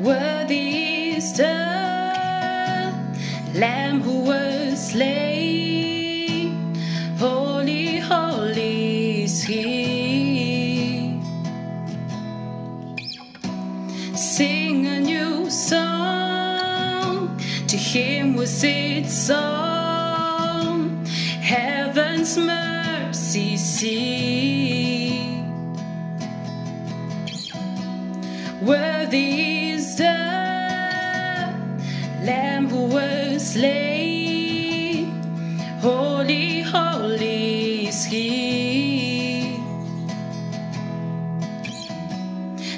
Worthy is the Lamb who was slain. Holy, holy is He. Sing a new song. To Him was its song. Heaven's mercy seat. Slain. Holy, holy is He.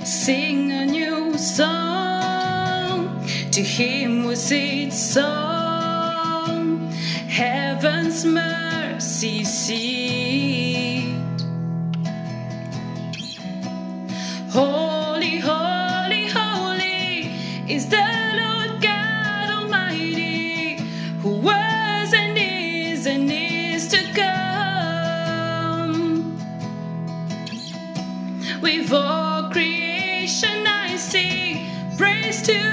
Sing a new song. To Him was its song. Heaven's mercy seat. Who was and is and is to come. With all creation I sing praise to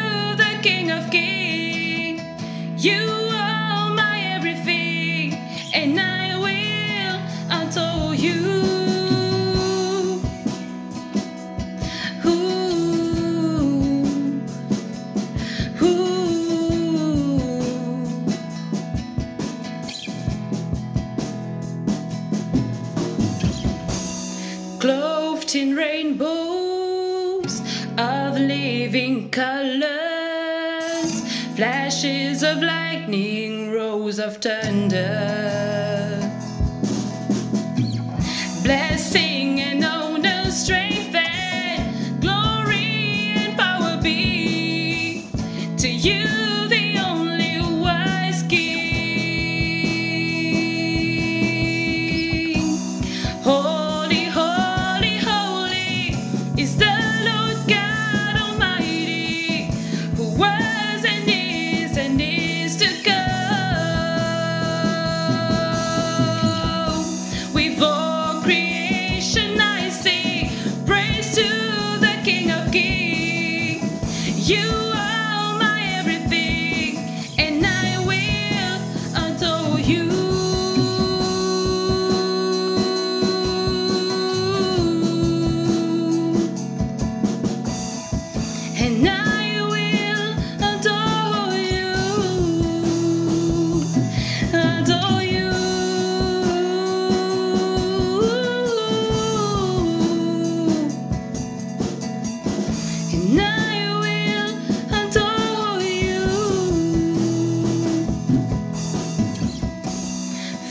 Clothed in rainbows of living colors, flashes of lightning, rows of thunder. Blessing and honor, strength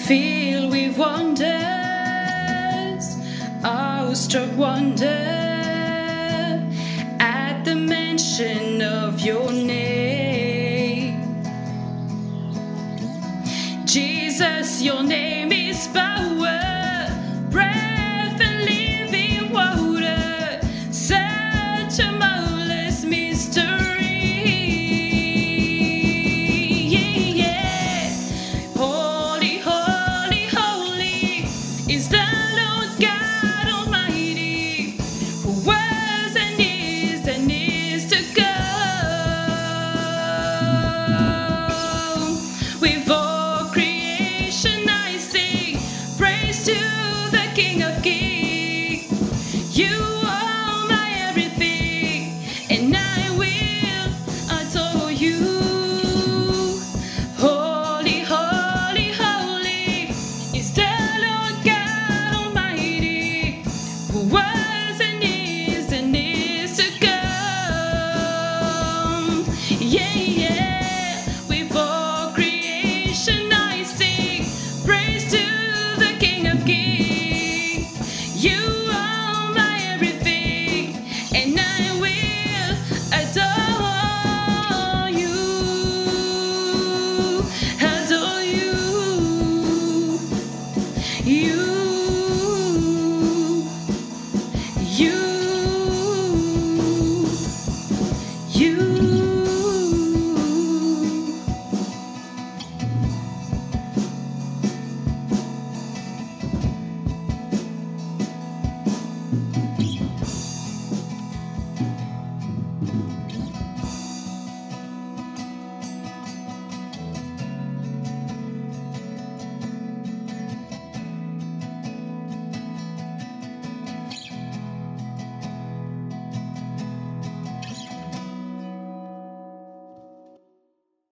Filled with wonders, awestruck wonder at the mention of your name. You